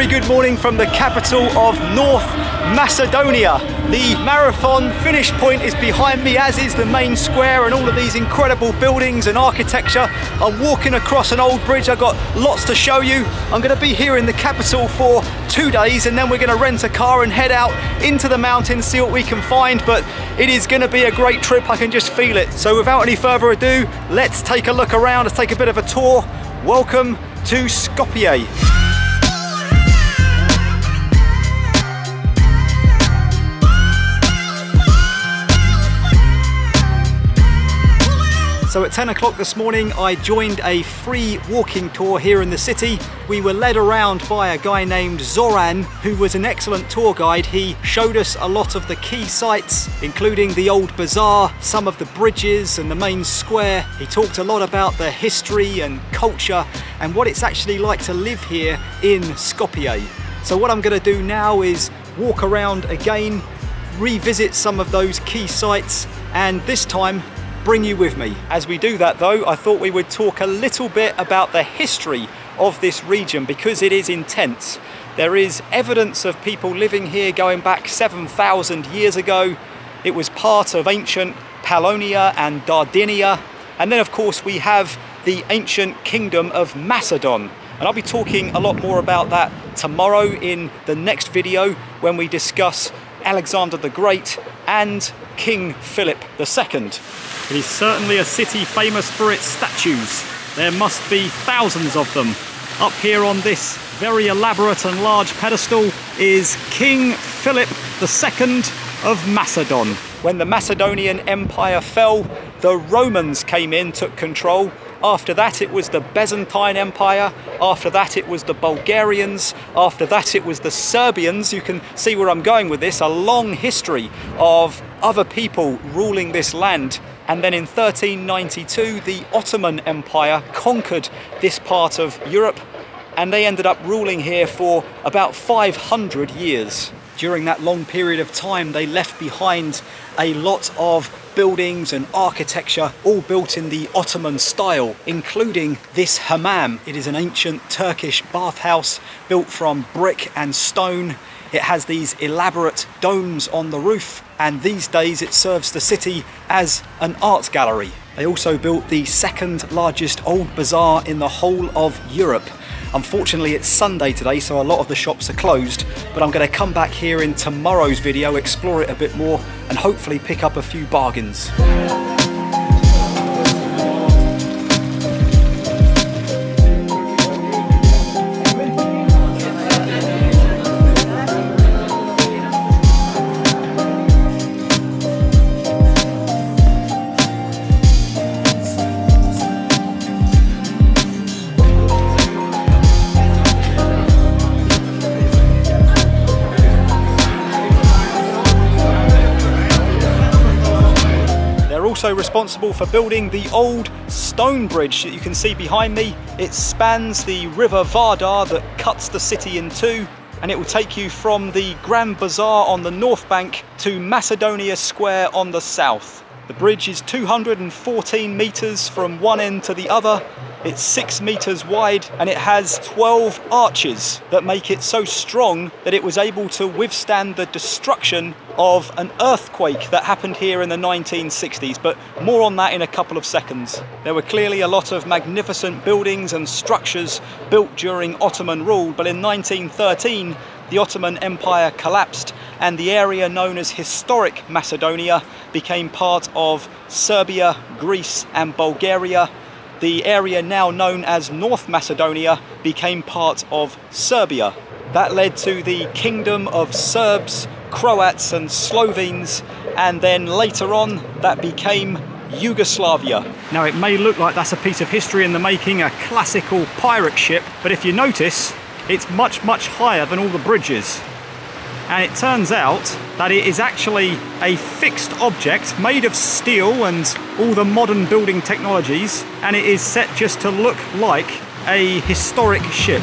very good morning from the capital of North Macedonia. The marathon finish point is behind me, as is the main square and all of these incredible buildings and architecture. I'm walking across an old bridge. I've got lots to show you. I'm going to be here in the capital for two days and then we're going to rent a car and head out into the mountains, see what we can find. But it is going to be a great trip. I can just feel it. So without any further ado, let's take a look around. Let's take a bit of a tour. Welcome to Skopje. So at 10 o'clock this morning, I joined a free walking tour here in the city. We were led around by a guy named Zoran, who was an excellent tour guide. He showed us a lot of the key sites, including the old bazaar, some of the bridges and the main square. He talked a lot about the history and culture and what it's actually like to live here in Skopje. So what I'm gonna do now is walk around again, revisit some of those key sites, and this time bring you with me. As we do that though, I thought we would talk a little bit about the history of this region because it is intense. There is evidence of people living here going back 7,000 years ago. It was part of ancient Paeonia and Dardania. And then of course we have the ancient kingdom of Macedon. And I'll be talking a lot more about that tomorrow in the next video when we discuss Alexander the Great and King Philip II. It is certainly a city famous for its statues. There must be thousands of them. Up here on this very elaborate and large pedestal is King Philip II of Macedon. When the Macedonian Empire fell, the Romans came in, took control, after that, it was the Byzantine Empire. After that, it was the Bulgarians. After that, it was the Serbians. You can see where I'm going with this a long history of other people ruling this land. And then in 1392, the Ottoman Empire conquered this part of Europe and they ended up ruling here for about 500 years. During that long period of time, they left behind a lot of buildings and architecture, all built in the Ottoman style, including this hammam. It is an ancient Turkish bathhouse built from brick and stone. It has these elaborate domes on the roof, and these days it serves the city as an art gallery. They also built the second largest old bazaar in the whole of Europe Unfortunately, it's Sunday today, so a lot of the shops are closed, but I'm going to come back here in tomorrow's video, explore it a bit more, and hopefully pick up a few bargains. Also responsible for building the old stone bridge that you can see behind me. It spans the river Vardar that cuts the city in two and it will take you from the Grand Bazaar on the north bank to Macedonia Square on the south. The bridge is 214 metres from one end to the other it's six meters wide and it has 12 arches that make it so strong that it was able to withstand the destruction of an earthquake that happened here in the 1960s, but more on that in a couple of seconds. There were clearly a lot of magnificent buildings and structures built during Ottoman rule, but in 1913, the Ottoman Empire collapsed and the area known as Historic Macedonia became part of Serbia, Greece and Bulgaria the area now known as North Macedonia became part of Serbia. That led to the Kingdom of Serbs, Croats and Slovenes and then later on that became Yugoslavia. Now it may look like that's a piece of history in the making, a classical pirate ship, but if you notice, it's much, much higher than all the bridges and it turns out that it is actually a fixed object made of steel and all the modern building technologies and it is set just to look like a historic ship.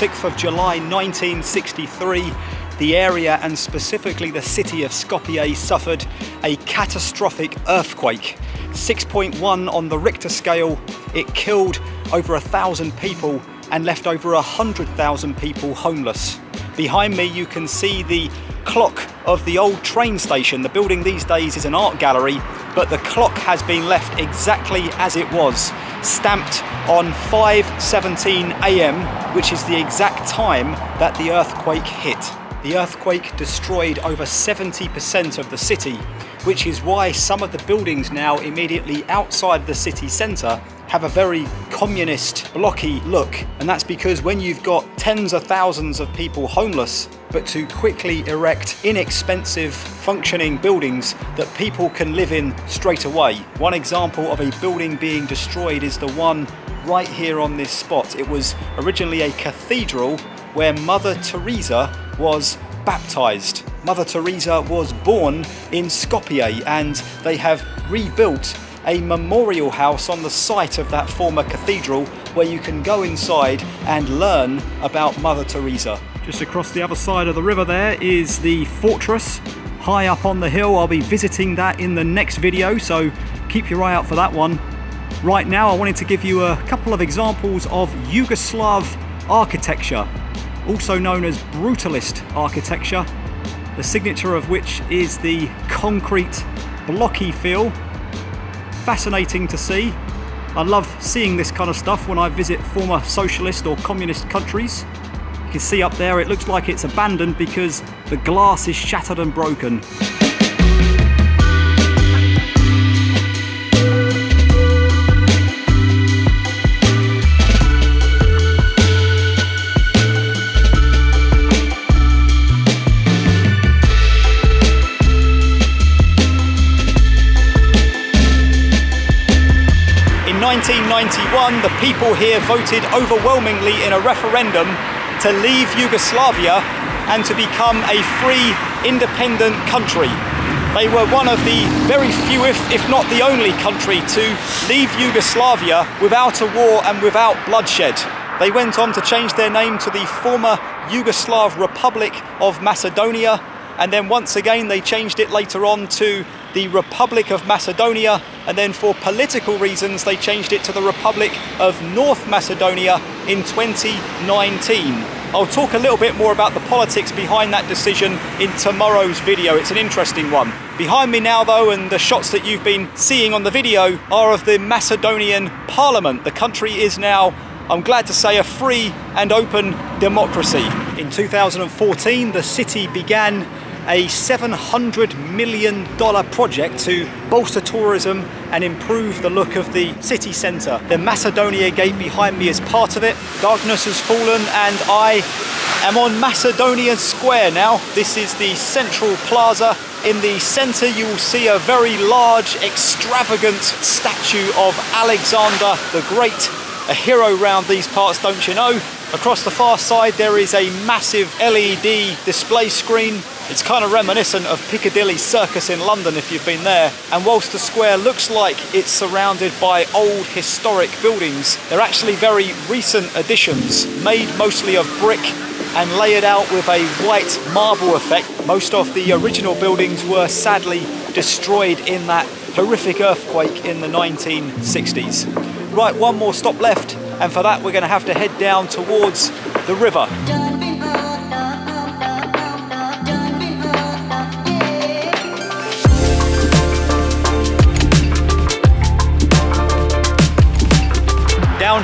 26th of July 1963, the area and specifically the city of Skopje suffered a catastrophic earthquake. 6.1 on the Richter scale, it killed over a thousand people and left over a hundred thousand people homeless. Behind me you can see the clock of the old train station. The building these days is an art gallery, but the clock has been left exactly as it was, stamped on 5.17 am, which is the exact time that the earthquake hit. The earthquake destroyed over 70% of the city, which is why some of the buildings now immediately outside the city centre have a very communist, blocky look. And that's because when you've got tens of thousands of people homeless, but to quickly erect inexpensive functioning buildings that people can live in straight away. One example of a building being destroyed is the one right here on this spot. It was originally a cathedral where Mother Teresa was baptized. Mother Teresa was born in Skopje and they have rebuilt a memorial house on the site of that former cathedral where you can go inside and learn about Mother Teresa. Just across the other side of the river there is the fortress high up on the hill. I'll be visiting that in the next video, so keep your eye out for that one. Right now, I wanted to give you a couple of examples of Yugoslav architecture, also known as brutalist architecture, the signature of which is the concrete blocky feel fascinating to see. I love seeing this kind of stuff when I visit former socialist or communist countries. You can see up there it looks like it's abandoned because the glass is shattered and broken. In 1991, the people here voted overwhelmingly in a referendum to leave Yugoslavia and to become a free, independent country. They were one of the very few, if, if not the only country to leave Yugoslavia without a war and without bloodshed. They went on to change their name to the former Yugoslav Republic of Macedonia and then once again they changed it later on to the Republic of Macedonia and then for political reasons they changed it to the Republic of North Macedonia in 2019. I'll talk a little bit more about the politics behind that decision in tomorrow's video. It's an interesting one. Behind me now though and the shots that you've been seeing on the video are of the Macedonian Parliament. The country is now I'm glad to say, a free and open democracy. In 2014, the city began a $700 million project to bolster tourism and improve the look of the city centre. The Macedonia Gate behind me is part of it. Darkness has fallen and I am on Macedonia Square now. This is the central plaza. In the centre you will see a very large, extravagant statue of Alexander the Great a hero round these parts, don't you know? Across the far side there is a massive LED display screen. It's kind of reminiscent of Piccadilly Circus in London if you've been there. And whilst the square looks like it's surrounded by old historic buildings, they're actually very recent additions, made mostly of brick and layered out with a white marble effect. Most of the original buildings were sadly destroyed in that horrific earthquake in the 1960s. Right, one more stop left, and for that we're going to have to head down towards the river.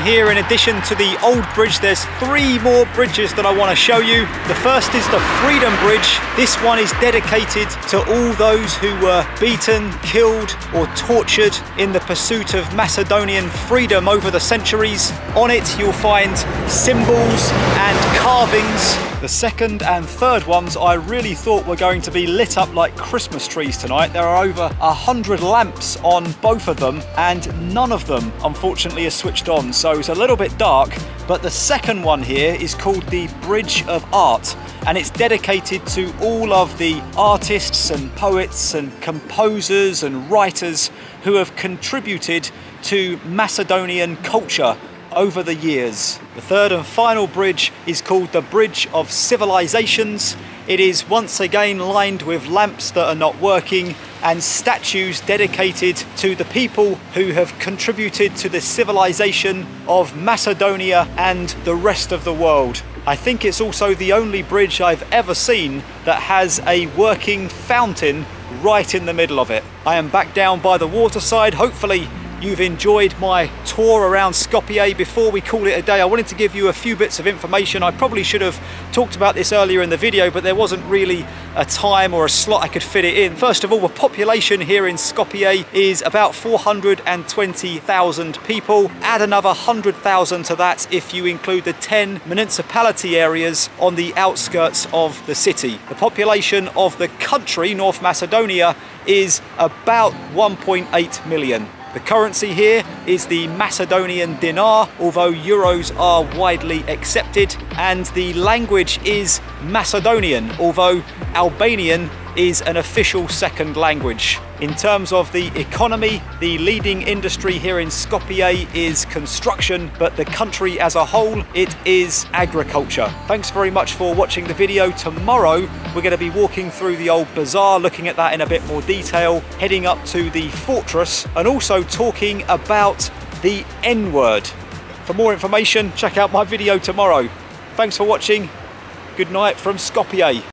Here, in addition to the old bridge, there's three more bridges that I want to show you. The first is the Freedom Bridge. This one is dedicated to all those who were beaten, killed, or tortured in the pursuit of Macedonian freedom over the centuries. On it, you'll find symbols and carvings the second and third ones I really thought were going to be lit up like Christmas trees tonight. There are over a hundred lamps on both of them and none of them unfortunately are switched on so it's a little bit dark but the second one here is called the Bridge of Art and it's dedicated to all of the artists and poets and composers and writers who have contributed to Macedonian culture over the years. The third and final bridge is called the Bridge of Civilizations. It is once again lined with lamps that are not working and statues dedicated to the people who have contributed to the civilization of Macedonia and the rest of the world. I think it's also the only bridge I've ever seen that has a working fountain right in the middle of it. I am back down by the waterside. Hopefully you've enjoyed my tour around Skopje. Before we call it a day, I wanted to give you a few bits of information. I probably should have talked about this earlier in the video, but there wasn't really a time or a slot I could fit it in. First of all, the population here in Skopje is about 420,000 people. Add another 100,000 to that if you include the 10 municipality areas on the outskirts of the city. The population of the country, North Macedonia, is about 1.8 million. The currency here is the Macedonian dinar, although euros are widely accepted, and the language is Macedonian, although Albanian is an official second language. In terms of the economy, the leading industry here in Skopje is construction, but the country as a whole, it is agriculture. Thanks very much for watching the video. Tomorrow, we're going to be walking through the old bazaar, looking at that in a bit more detail, heading up to the fortress, and also talking about the N-word. For more information, check out my video tomorrow. Thanks for watching. Good night from Skopje.